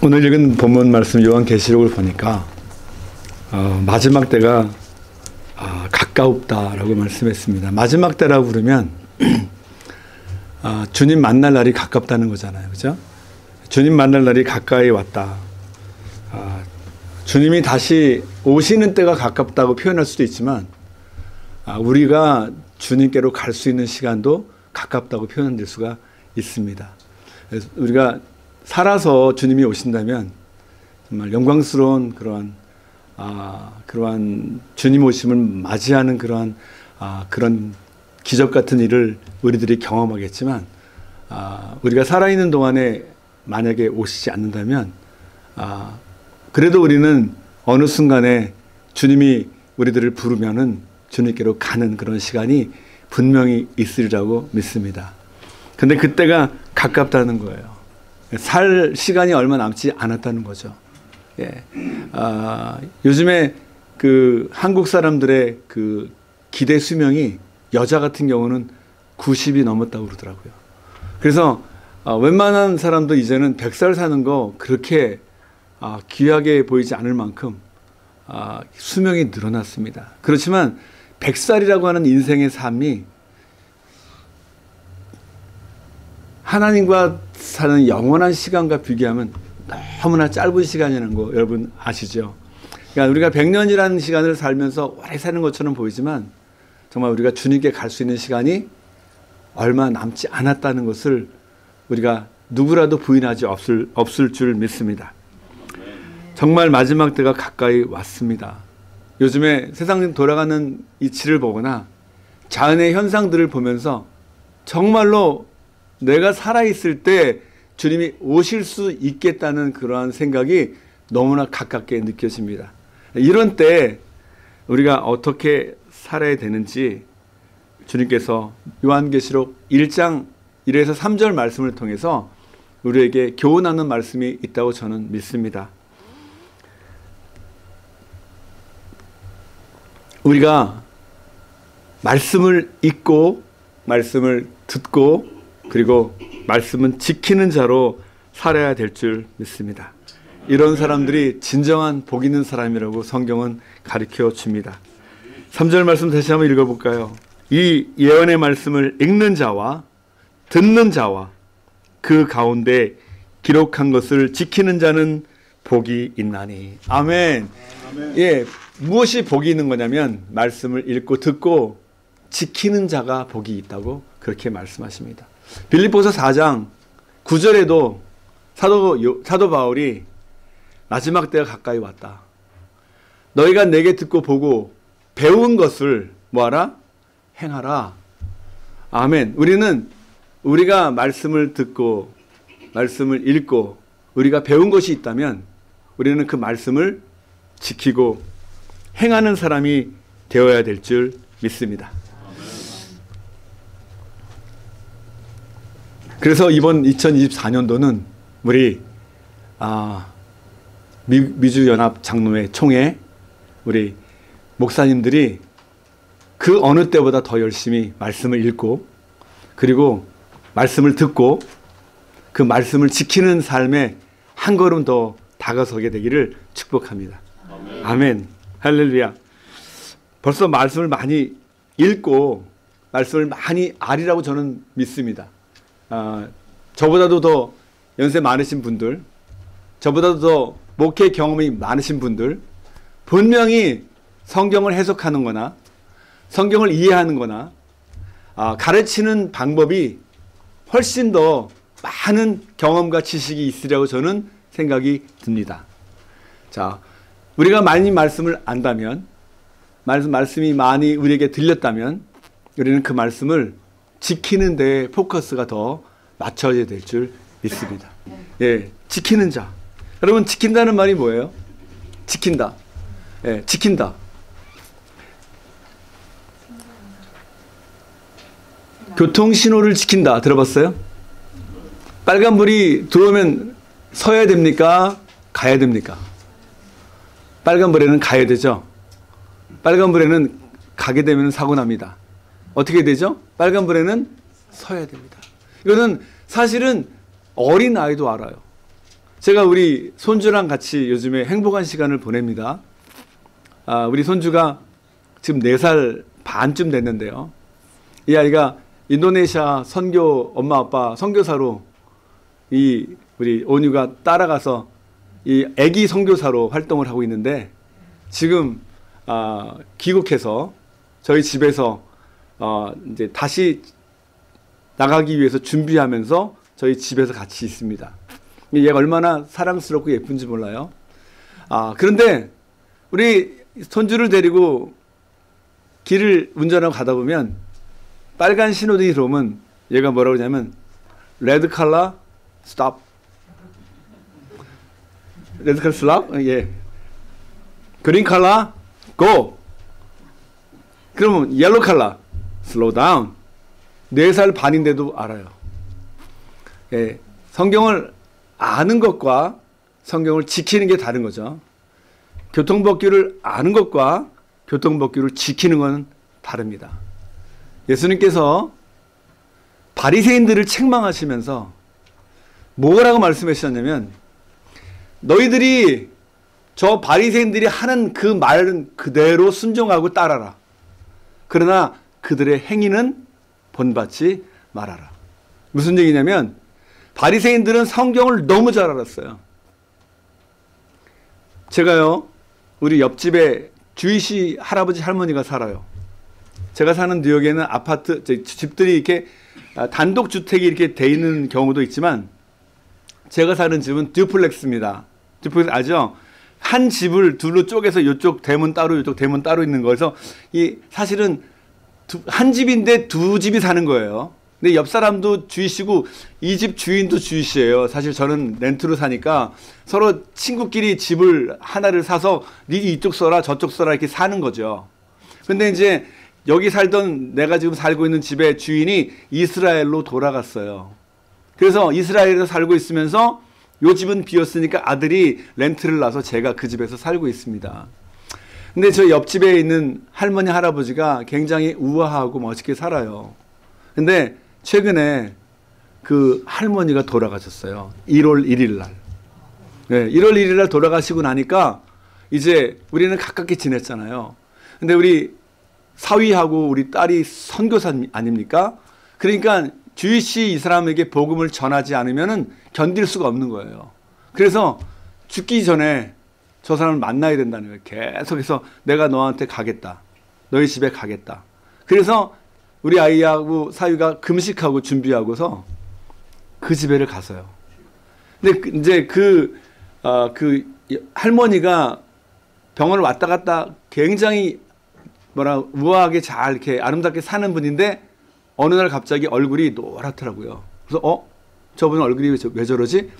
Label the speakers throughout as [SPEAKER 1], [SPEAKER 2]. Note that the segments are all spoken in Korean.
[SPEAKER 1] 오늘 읽은 본문 말씀 요한계시록을 보니까 어, 마지막 때가 아, 가까웠다라고 말씀했습니다. 마지막 때라고 부르면 아, 주님 만날 날이 가깝다는 거잖아요, 그죠? 주님 만날 날이 가까이 왔다. 아, 주님이 다시 오시는 때가 가깝다고 표현할 수도 있지만 아, 우리가 주님께로 갈 수 있는 시간도 가깝다고 표현될 수가 있습니다. 우리가 살아서 주님이 오신다면 정말 영광스러운 그러한 아, 그러한 주님 오심을 맞이하는 그러한 아, 그런 기적 같은 일을 우리들이 경험하겠지만 아, 우리가 살아있는 동안에 만약에 오시지 않는다면 아, 그래도 우리는 어느 순간에 주님이 우리들을 부르면은 주님께로 가는 그런 시간이 분명히 있으리라고 믿습니다. 근데 그때가 가깝다는 거예요. 살 시간이 얼마 남지 않았다는 거죠. 예. 아, 요즘에 그 한국 사람들의 그 기대 수명이 여자 같은 경우는 90이 넘었다고 그러더라고요. 그래서 아, 웬만한 사람도 이제는 100살 사는 거 그렇게 아, 귀하게 보이지 않을 만큼 아, 수명이 늘어났습니다. 그렇지만 100살이라고 하는 인생의 삶이 하나님과 사는 영원한 시간과 비교하면 너무나 짧은 시간이라는 거 여러분 아시죠? 그러니까 우리가 100년이라는 시간을 살면서 오래 사는 것처럼 보이지만 정말 우리가 주님께 갈 수 있는 시간이 얼마 남지 않았다는 것을 우리가 누구라도 부인하지 없을, 없을 줄 믿습니다. 정말 마지막 때가 가까이 왔습니다. 요즘에 세상 돌아가는 이치를 보거나 자연의 현상들을 보면서 정말로 내가 살아있을 때 주님이 오실 수 있겠다는 그러한 생각이 너무나 가깝게 느껴집니다. 이런 때 우리가 어떻게 살아야 되는지 주님께서 요한계시록 1장 1에서 3절 말씀을 통해서 우리에게 교훈하는 말씀이 있다고 저는 믿습니다. 우리가 말씀을 읽고 말씀을 듣고 그리고 말씀은 지키는 자로 살아야 될 줄 믿습니다. 이런 사람들이 진정한 복 있는 사람이라고 성경은 가르쳐 줍니다. 3절 말씀 다시 한번 읽어볼까요? 이 예언의 말씀을 읽는 자와 듣는 자와 그 가운데 기록한 것을 지키는 자는 복이 있나니. 아멘. 아멘. 예, 무엇이 복이 있는 거냐면 말씀을 읽고 듣고 지키는 자가 복이 있다고 그렇게 말씀하십니다. 빌립보서 4장 9절에도 사도 사도 바울이 마지막 때가 가까이 왔다. 너희가 내게 듣고 보고 배운 것을 뭐하라? 행하라. 아멘. 우리는 우리가 말씀을 듣고 말씀을 읽고 우리가 배운 것이 있다면 우리는 그 말씀을 지키고 행하는 사람이 되어야 될 줄 믿습니다. 그래서 이번 2024년도는 우리 아, 미, 주연합 장로회 총회 우리 목사님들이 그 어느 때보다 더 열심히 말씀을 읽고 그리고 말씀을 듣고 그 말씀을 지키는 삶에 한 걸음 더 다가서게 되기를 축복합니다. 아멘. 아멘. 할렐루야. 벌써 말씀을 많이 읽고 말씀을 많이 알이라고 저는 믿습니다. 아, 저보다도 더 연세 많으신 분들, 저보다도 더 목회 경험이 많으신 분들, 분명히 성경을 해석하는 거나 성경을 이해하는 거나 아, 가르치는 방법이 훨씬 더 많은 경험과 지식이 있으리라고 저는 생각이 듭니다. 자, 우리가 많이 말씀을 안다면, 말씀, 말씀이 많이 우리에게 들렸다면, 우리는 그 말씀을 지키는 데 포커스가 더 맞춰져야 될 줄 믿습니다. 예, 지키는 자. 여러분, 지킨다는 말이 뭐예요? 지킨다. 예, 지킨다. 교통 신호를 지킨다. 들어봤어요? 빨간 불이 들어오면 서야 됩니까? 가야 됩니까? 빨간 불에는 가야 되죠. 빨간 불에는 가게 되면 사고 납니다. 어떻게 되죠? 빨간불에는 서야 됩니다. 이거는 사실은 어린 아이도 알아요. 제가 우리 손주랑 같이 요즘에 행복한 시간을 보냅니다. 아, 우리 손주가 지금 4살 반쯤 됐는데요. 이 아이가 인도네시아 선교 엄마 아빠 선교사로 이 우리 온유가 따라가서 이 아기 선교사로 활동을 하고 있는데 지금 아, 귀국해서 저희 집에서 어, 이제 다시 나가기 위해서 준비하면서 저희 집에서 같이 있습니다. 얘가 얼마나 사랑스럽고 예쁜지 몰라요. 아, 그런데 우리 손주를 데리고 길을 운전하고 가다 보면 빨간 신호등이 들어오면 얘가 뭐라고 그러냐면 red color stop red color stop 예. green color go 그러면 yellow color slow down 4살 반인데도 알아요. 예, 성경을 아는 것과 성경을 지키는 게 다른 거죠. 교통법규를 아는 것과 교통법규를 지키는 건 다릅니다. 예수님께서 바리새인들을 책망하시면서 뭐라고 말씀하셨냐면 너희들이 저 바리새인들이 하는 그 말은 그대로 순종하고 따라라. 그러나 그들의 행위는 본받지 말아라. 무슨 얘기냐면 바리새인들은 성경을 너무 잘 알았어요. 제가요 우리 옆집에 주이시 할아버지 할머니가 살아요. 제가 사는 뉴욕에는 아파트 집들이 이렇게 아, 단독 주택이 이렇게 돼 있는 경우도 있지만 제가 사는 집은 듀플렉스입니다. 듀플렉스 아죠? 한 집을 둘로 쪼개서 이쪽 대문 따로 이쪽 대문 따로 있는 거에서 이 사실은 두, 한 집인데 두 집이 사는 거예요. 근데 옆 사람도 주이시고 이 집 주인도 주이시예요. 사실 저는 렌트로 사니까 서로 친구끼리 집을 하나를 사서 니 이쪽 써라 저쪽 써라 이렇게 사는 거죠. 근데 이제 여기 살던 내가 지금 살고 있는 집의 주인이 이스라엘로 돌아갔어요. 그래서 이스라엘에서 살고 있으면서 요 집은 비었으니까 아들이 렌트를 나서 제가 그 집에서 살고 있습니다. 근데 저 옆집에 있는 할머니 할아버지가 굉장히 우아하고 멋있게 살아요. 근데 최근에 그 할머니가 돌아가셨어요. 1월 1일 날. 네, 1월 1일 날 돌아가시고 나니까 이제 우리는 가깝게 지냈잖아요. 근데 우리 사위하고 우리 딸이 선교사 아닙니까? 그러니까 주이씨 이 사람에게 복음을 전하지 않으면 견딜 수가 없는 거예요. 그래서 죽기 전에 저 사람을 만나야 된다는 거예요. 계속해서 내가 너한테 가겠다. 너희 집에 가겠다. 그래서 우리 아이하고 사위가 금식하고 준비하고서 그 집에를 갔어요. 근데 그 이제 그, 어, 그 할머니가 병원을 왔다 갔다 굉장히 뭐라 우아하게 잘 이렇게 아름답게 사는 분인데 어느 날 갑자기 얼굴이 노랗더라고요. 그래서 어? 저분 얼굴이 왜 저러지?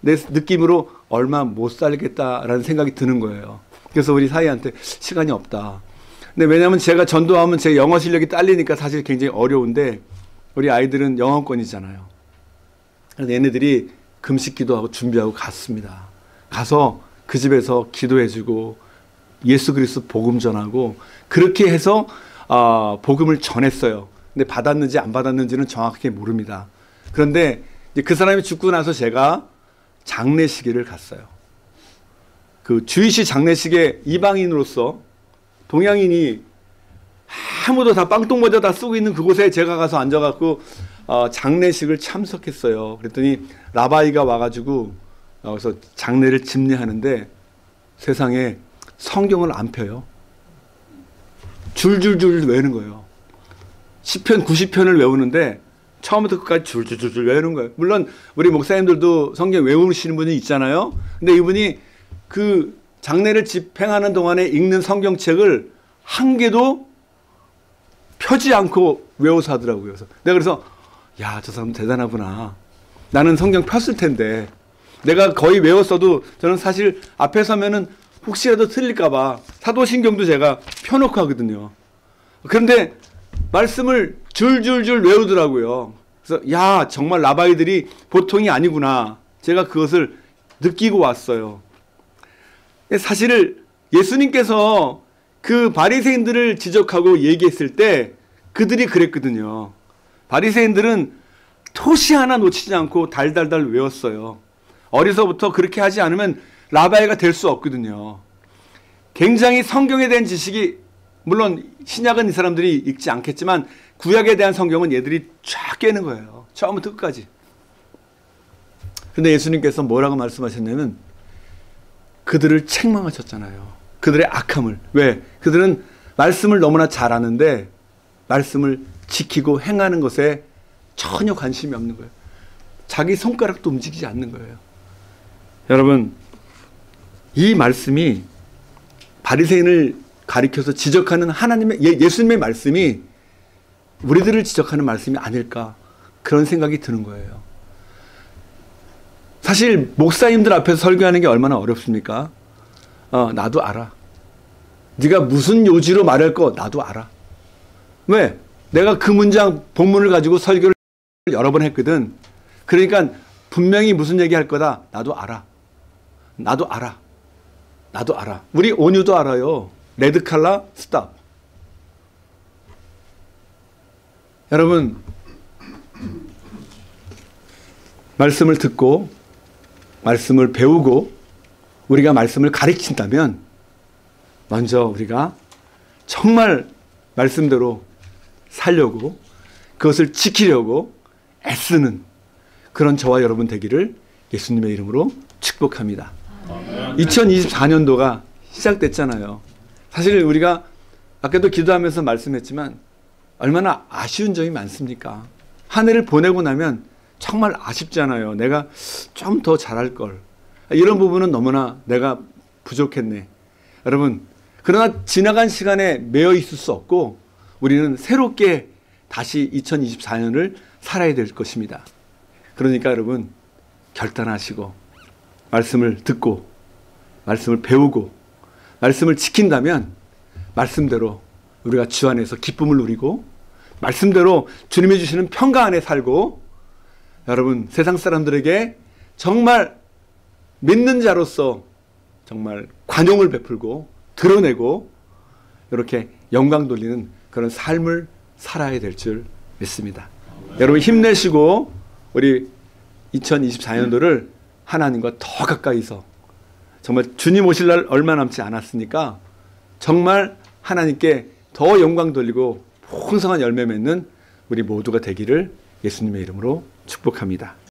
[SPEAKER 1] 내 느낌으로 얼마 못 살겠다라는 생각이 드는 거예요. 그래서 우리 사이한테 시간이 없다. 근데 왜냐하면 제가 전도하면 제 영어 실력이 딸리니까 사실 굉장히 어려운데 우리 아이들은 영어권이잖아요. 그래서 얘네들이 금식 기도하고 준비하고 갔습니다. 가서 그 집에서 기도해주고 예수 그리스도 복음 전하고 그렇게 해서 어, 복음을 전했어요. 근데 받았는지 안 받았는지는 정확하게 모릅니다. 그런데 그 사람이 죽고 나서 제가 장례식을 갔어요. 그 주이시 장례식에 이방인으로서 동양인이 아무도 다 빵똥 모자 다 쓰고 있는 그곳에 제가 가서 앉아갖고 어, 장례식을 참석했어요. 그랬더니 라바이가 와가지고 어, 그래서 장례를 집례하는데 세상에 성경을 안 펴요. 줄줄줄 외우는 거예요. 10편, 90편을 외우는데 처음부터 끝까지 줄줄줄 외우는 거예요. 물론 우리 목사님들도 성경 외우시는 분이 있잖아요. 근데 이분이 그 장례를 집행하는 동안에 읽는 성경책을 한 개도 펴지 않고 외워서 하더라고요. 그래서 내가 그래서 야, 저 사람 대단하구나. 나는 성경 폈을 텐데 내가 거의 외웠어도 저는 사실 앞에 서면은 혹시라도 틀릴까봐 사도신경도 제가 펴놓고 하거든요. 그런데 말씀을 줄줄줄 외우더라고요. 그래서 야 정말 라바이들이 보통이 아니구나. 제가 그것을 느끼고 왔어요. 사실 예수님께서 그 바리새인들을 지적하고 얘기했을 때 그들이 그랬거든요. 바리새인들은 토시 하나 놓치지 않고 달달달 외웠어요. 어려서부터 그렇게 하지 않으면 라바이가 될 수 없거든요. 굉장히 성경에 대한 지식이 물론 신약은 이 사람들이 읽지 않겠지만 구약에 대한 성경은 얘들이 쫙 깨는 거예요. 처음부터 끝까지. 근데 예수님께서 뭐라고 말씀하셨냐면 그들을 책망하셨잖아요. 그들의 악함을. 왜? 그들은 말씀을 너무나 잘 아는데 말씀을 지키고 행하는 것에 전혀 관심이 없는 거예요. 자기 손가락도 움직이지 않는 거예요. 여러분, 이 말씀이 바리새인을 가리켜서 지적하는 하나님의 예, 예수님의 말씀이 우리들을 지적하는 말씀이 아닐까 그런 생각이 드는 거예요. 사실 목사님들 앞에서 설교하는 게 얼마나 어렵습니까? 어, 나도 알아. 네가 무슨 요지로 말할 거 나도 알아. 왜? 내가 그 문장 본문을 가지고 설교를 여러 번 했거든. 그러니까 분명히 무슨 얘기 할 거다. 나도 알아. 나도 알아. 나도 알아. 우리 온유도 알아요. red color stop. 여러분 말씀을 듣고 말씀을 배우고 우리가 말씀을 가르친다면 먼저 우리가 정말 말씀대로 살려고 그것을 지키려고 애쓰는 그런 저와 여러분 되기를 예수님의 이름으로 축복합니다. 2024년도가 시작됐잖아요. 사실 우리가 아까도 기도하면서 말씀했지만 얼마나 아쉬운 점이 많습니까? 한 해를 보내고 나면 정말 아쉽잖아요. 내가 좀 더 잘할 걸. 이런 부분은 너무나 내가 부족했네. 여러분, 그러나 지나간 시간에 매여 있을 수 없고 우리는 새롭게 다시 2024년을 살아야 될 것입니다. 그러니까 여러분, 결단하시고 말씀을 듣고 말씀을 배우고 말씀을 지킨다면 말씀대로 우리가 주 안에서 기쁨을 누리고 말씀대로 주님이 주시는 평강 안에 살고 여러분 세상 사람들에게 정말 믿는 자로서 정말 관용을 베풀고 드러내고 이렇게 영광 돌리는 그런 삶을 살아야 될 줄 믿습니다. 여러분 힘내시고 우리 2024년도를 하나님과 더 가까이서 정말 주님 오실 날 얼마 남지 않았으니까 정말 하나님께 더 영광 돌리고 풍성한 열매 맺는 우리 모두가 되기를 예수님의 이름으로 축복합니다.